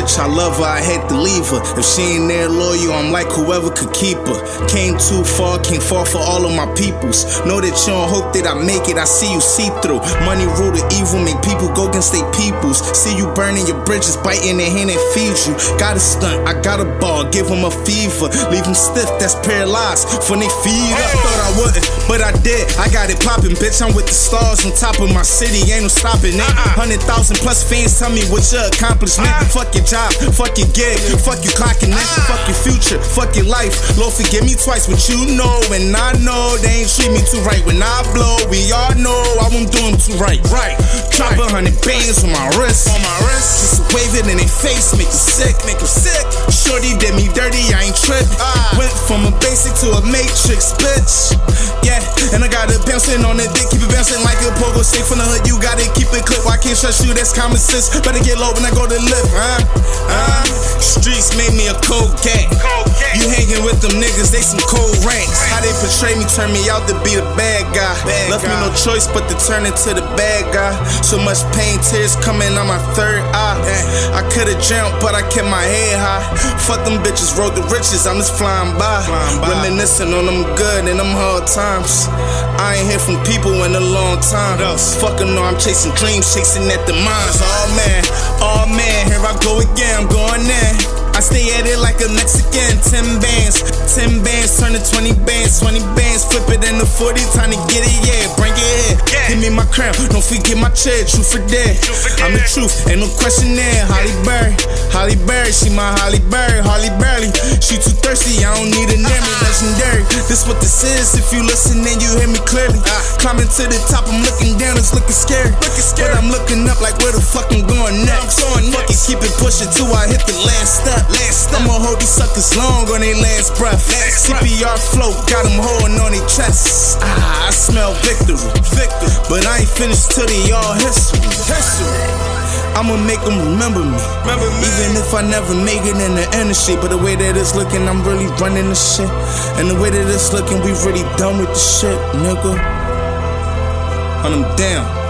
much I love her, I hate to leave her. If she ain't there loyal, I'm like whoever could keep her. Came too far, can't fall for all of my peoples. Know that you don't hope that I make it, I see you see through. Money rule the evil, make people go against their peoples. See you burning your bridges, biting their hand and feeds you. Got a stunt, I got a ball, give them a fever. Leave them stiff, that's paralyzed. When they feed up, thought I wouldn't, but I did. I got it poppin', bitch, I'm with the stars on top of my city, ain't no stopping it. Uh-uh. Hundred thousand plus fans tell me what's your accomplishment. Uh-huh. Fuck your job, fuck your gig, fuck you clocking in, uh-huh. fuck your future, fuck your life. Lord, forgive me twice, but you know, and I know they ain't treat me too right. When I blow, we all know I won't do them too right. Right. A hundred bands on my wrist, on my wrist. Just wave it in their face, make you sick, make you sick. Shorty did me dirty, I ain't trippin'. Went from a basic to a matrix, bitch. Yeah, and I got it bouncing on the dick, keep it bouncing like a pogo stick from the hood. You gotta keep it clip. Why can't trust you? That's common sense. Better get low when I go to lift, huh? Uh, streets made me a cold. You with them niggas, they some cold ranks. How they portray me, turn me out to be the bad guy. Left me no choice but to turn into the bad guy. So much pain, tears coming on my third eye. I could've jumped, but I kept my head high. Fuck them bitches, road the riches, I'm just flying by. Reminiscing on them good and them hard times. I ain't hear from people in a long time. Fucking no, I'm chasing dreams, chasing at the mines. Oh man, oh man, here I go again, I'm going in. Stay at it like a Mexican, 10 bands. 10 bands turn to 20 bands, 20 bands, flip it into 40, time to get it, yeah, bring it here. Crown, don't forget my chair, truth for dead. I'm the truth, ain't no question there. Halle Berry, Halle Berry, she my Halle Berry, Halle Berry. She too thirsty, I don't need a name, me legendary. This what this is, if you listen then you hear me clearly. Climbing to the top, I'm looking down, it's looking scary. But I'm looking up like where the fuck I'm going next. Fuck it, keep it pushing till I hit the last step. Last step. I'ma hold these suckers long on their last breath. CPR float, got them holding on their chests. Ah, I smell victory. Victory. But I ain't finished till they all history. History. I'ma make them remember me. remember me. Even if I never make it in the industry. But the way that it's looking, I'm really running the shit. And the way that it's looking, we really done with the shit, nigga. On them down.